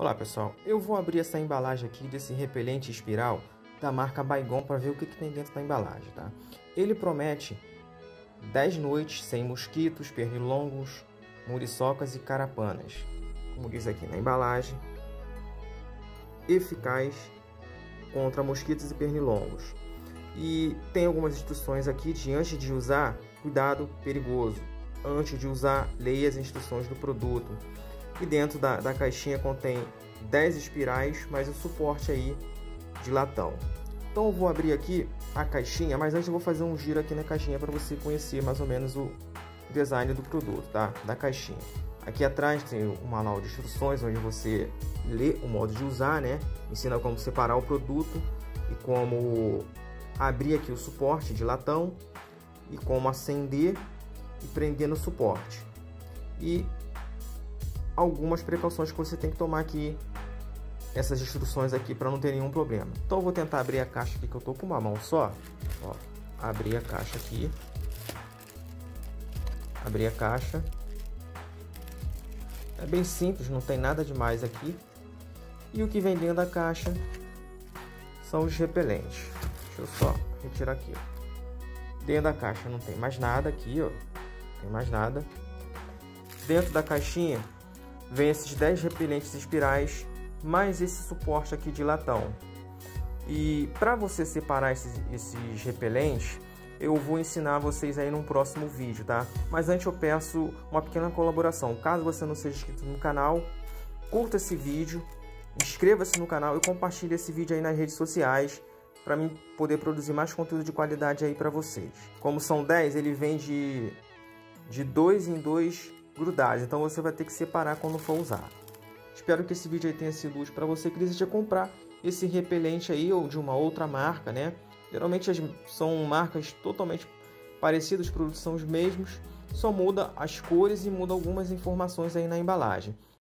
Olá pessoal, eu vou abrir essa embalagem aqui desse repelente espiral da marca Baygon para ver o que, que tem dentro da embalagem, tá? Ele promete 10 noites sem mosquitos, pernilongos, muriçocas e carapanas. Como diz aqui na embalagem, eficaz contra mosquitos e pernilongos. E tem algumas instruções aqui de antes de usar, cuidado perigoso. Antes de usar, leia as instruções do produto e dentro da, da caixinha contém 10 espirais, mais o suporte aí de latão. Então eu vou abrir aqui a caixinha, mas antes eu vou fazer um giro aqui na caixinha para você conhecer mais ou menos o design do produto, tá? Da caixinha. Aqui atrás tem o manual de instruções, onde você lê o modo de usar, né? Ensina como separar o produto e como abrir aqui o suporte de latão e como acender e prender no suporte. E algumas precauções que você tem que tomar aqui, essas instruções aqui para não ter nenhum problema. Então eu vou tentar abrir a caixa aqui que eu tô com uma mão só. Ó, abrir a caixa aqui. Abrir a caixa. É bem simples, não tem nada demais aqui. E o que vem dentro da caixa são os repelentes. Deixa eu só retirar aqui. Dentro da caixa não tem mais nada aqui, ó. Não tem mais nada. Dentro da caixinha Vem esses 10 repelentes espirais, mais esse suporte aqui de latão. E para você separar esses, esses repelentes, eu vou ensinar vocês aí num próximo vídeo, tá? Mas antes eu peço uma pequena colaboração. Caso você não seja inscrito no canal, curta esse vídeo, inscreva-se no canal e compartilhe esse vídeo aí nas redes sociais para mim poder produzir mais conteúdo de qualidade aí para vocês. Como são 10, ele vem de de 2 em 2 grudagem, então você vai ter que separar quando for usar. Espero que esse vídeo tenha sido útil para você que deseja comprar esse repelente aí ou de uma outra marca, né? Geralmente são marcas totalmente parecidas, produtos são os mesmos, só muda as cores e muda algumas informações aí na embalagem.